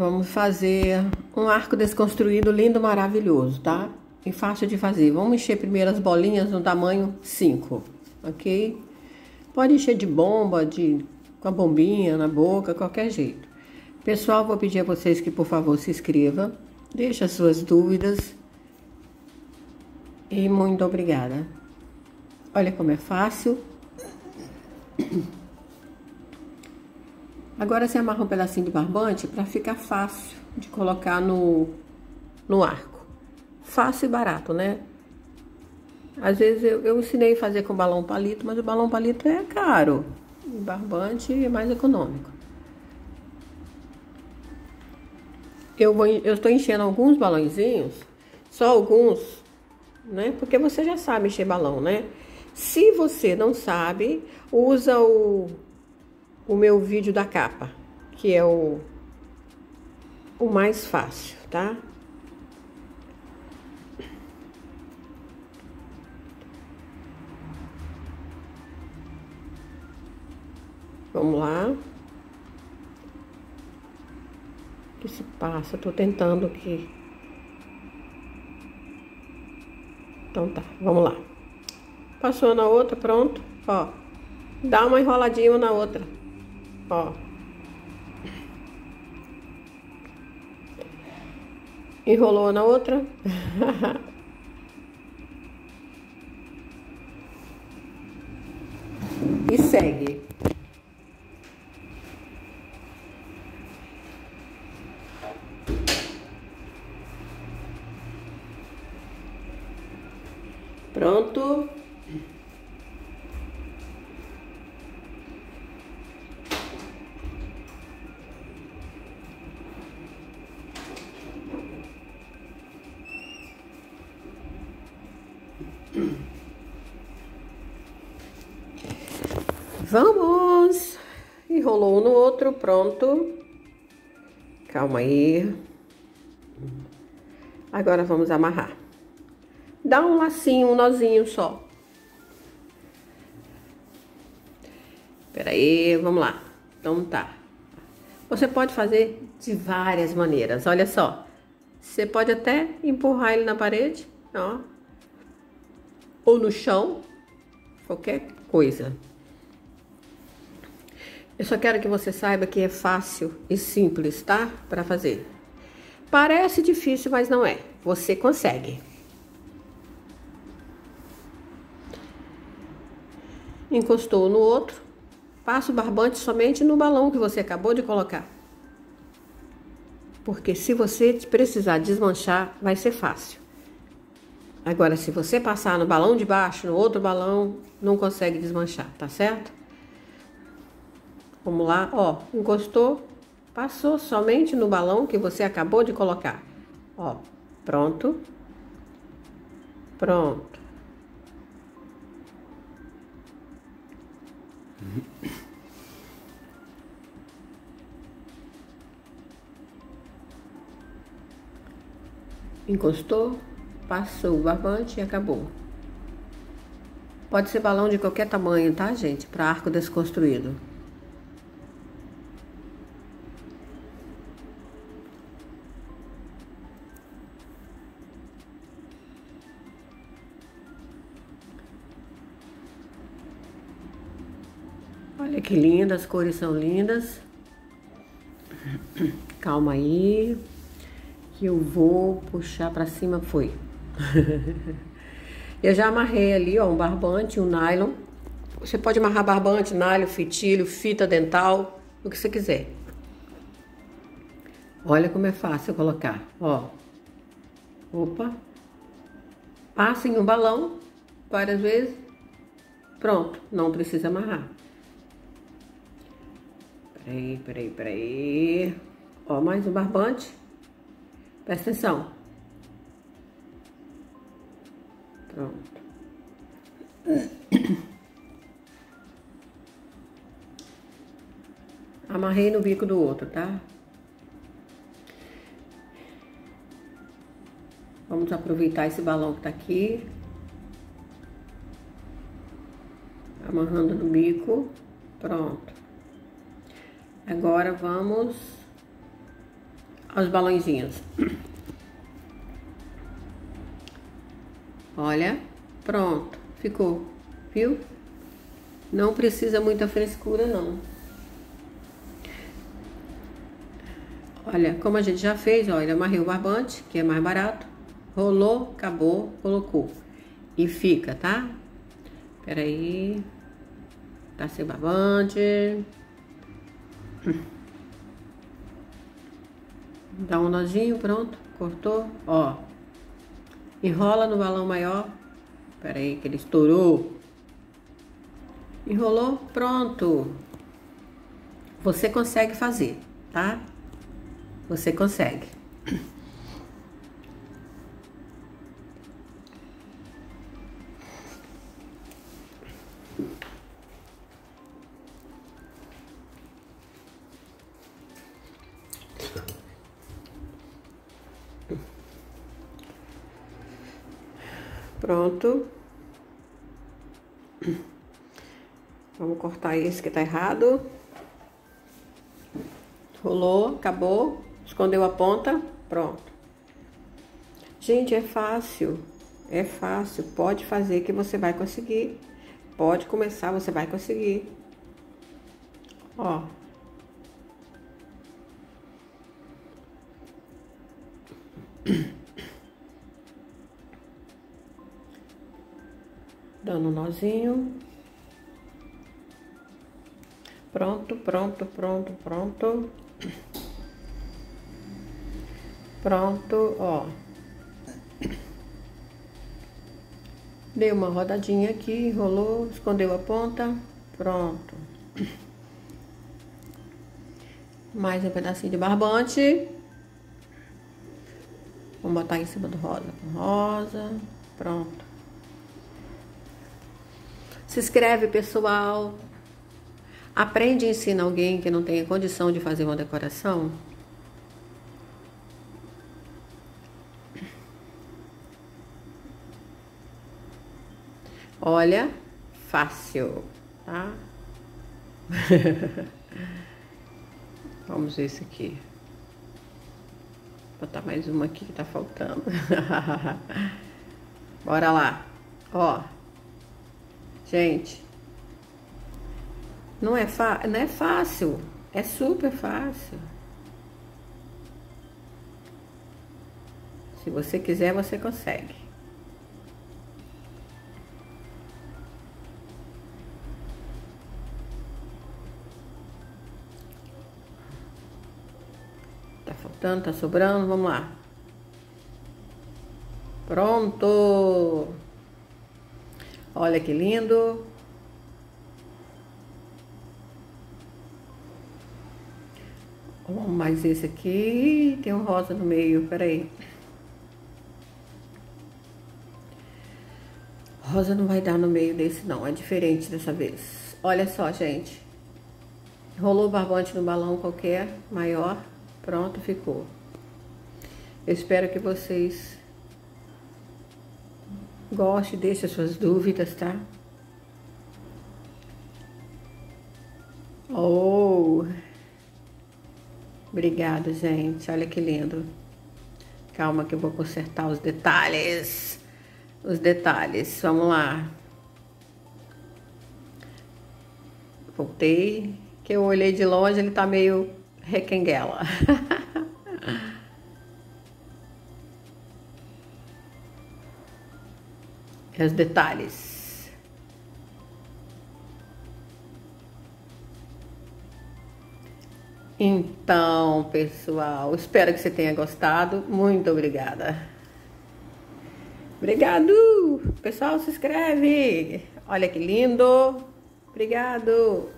Vamos fazer um arco desconstruído lindo, maravilhoso, tá? E fácil de fazer. Vamos encher primeiro as bolinhas no tamanho 5, ok? Pode encher de bomba, de com a bombinha na boca, qualquer jeito. Pessoal, vou pedir a vocês que por favor se inscreva, deixe as suas dúvidas e muito obrigada. Olha como é fácil. Agora você amarra um pedacinho de barbante para ficar fácil de colocar no, no arco. Fácil e barato, né? Às vezes eu, eu ensinei a fazer com balão palito, mas o balão palito é caro. E barbante é mais econômico. Eu vou, eu estou enchendo alguns balãozinhos, só alguns, né? Porque você já sabe encher balão, né? Se você não sabe, usa o o meu vídeo da capa, que é o, o mais fácil, tá? Vamos lá. O que se passa? Tô tentando aqui. Então tá, vamos lá. Passou na outra, pronto. Ó, dá uma enroladinha na outra. Ó. Enrolou na outra. e segue. Pronto. Vamos! Enrolou no outro, pronto. Calma aí. Agora vamos amarrar. Dá um lacinho, um nozinho só. Peraí, vamos lá. Então tá. Você pode fazer de várias maneiras, olha só. Você pode até empurrar ele na parede, ó. Ou no chão, qualquer coisa. Eu só quero que você saiba que é fácil e simples, tá? Para fazer. Parece difícil, mas não é. Você consegue. Encostou no outro. Passa o barbante somente no balão que você acabou de colocar. Porque se você precisar desmanchar, vai ser fácil. Agora, se você passar no balão de baixo, no outro balão, não consegue desmanchar, tá certo? Vamos lá, ó, encostou, passou somente no balão que você acabou de colocar. Ó, pronto. Pronto. Encostou, passou o barbante e acabou. Pode ser balão de qualquer tamanho, tá, gente? Para arco desconstruído. Olha que linda, as cores são lindas. Calma aí, que eu vou puxar pra cima, foi. eu já amarrei ali, ó, um barbante, um nylon. Você pode amarrar barbante, nylon, fitilho, fita dental, o que você quiser. Olha como é fácil colocar, ó. Opa. Passa em um balão várias vezes. Pronto, não precisa amarrar. Peraí, peraí, peraí. Ó, mais um barbante. Presta atenção. Amarrei no bico do outro, tá? Vamos aproveitar esse balão que tá aqui. Amarrando no bico. Pronto. Agora vamos os balãozinhos. Olha, pronto, ficou, viu? Não precisa muita frescura, não. Olha, como a gente já fez, olha, amarrei o barbante, que é mais barato. Rolou, acabou, colocou. E fica, tá? Peraí. Tá sem barbante. Dá um nozinho, pronto. Cortou, ó. Enrola no balão maior. Peraí, que ele estourou. Enrolou, pronto. Você consegue fazer, tá? Você consegue. Pronto. Vamos cortar esse que tá errado. Rolou, acabou. Escondeu a ponta, pronto. Gente, é fácil. É fácil. Pode fazer que você vai conseguir. Pode começar, você vai conseguir. Ó. Dando um nozinho. Pronto, pronto, pronto, pronto. Pronto, ó. Dei uma rodadinha aqui, enrolou, escondeu a ponta. Pronto. Mais um pedacinho de barbante. Vamos botar em cima do rosa rosa. Pronto. Se inscreve, pessoal. Aprende e ensina alguém que não tenha condição de fazer uma decoração. Olha, fácil, tá? Vamos ver esse aqui. Vou botar mais uma aqui que tá faltando. Bora lá. Ó. Gente. Não é, não é fácil. É super fácil. Se você quiser, você consegue. Faltando, tá sobrando, vamos lá. Pronto! Olha que lindo! Vamos mais esse aqui. Tem um rosa no meio, peraí. Rosa não vai dar no meio desse não, é diferente dessa vez. Olha só, gente. Rolou o barbante no balão qualquer, maior. Pronto, ficou. Eu espero que vocês gostem, deixem suas dúvidas, tá? Oh! Obrigada, gente. Olha que lindo. Calma que eu vou consertar os detalhes. Os detalhes. Vamos lá. Voltei. Que eu olhei de longe, ele tá meio requenguela. Os detalhes. Então, pessoal, espero que você tenha gostado. Muito obrigada. Obrigado! Pessoal, se inscreve. Olha que lindo. Obrigado.